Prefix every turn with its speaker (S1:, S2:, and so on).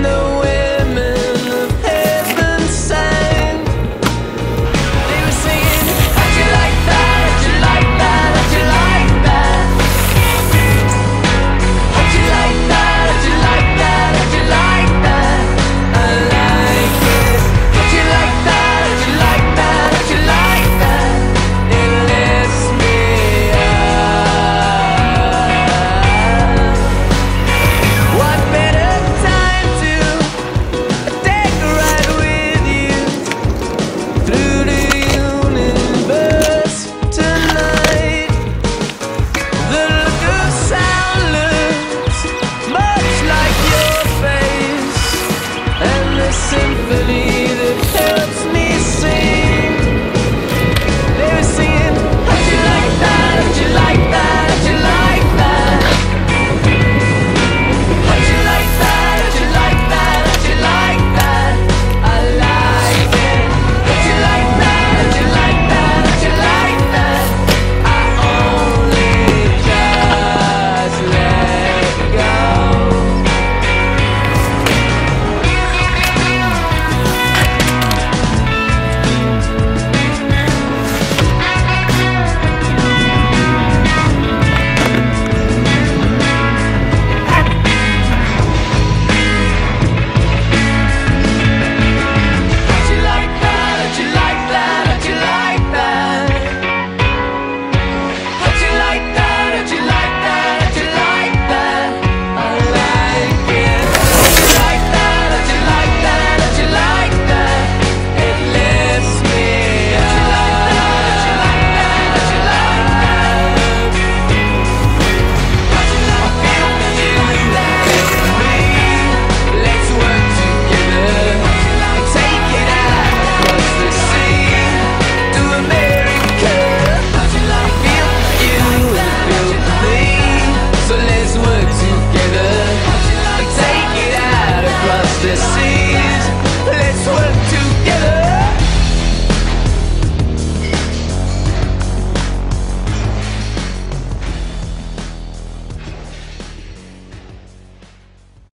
S1: know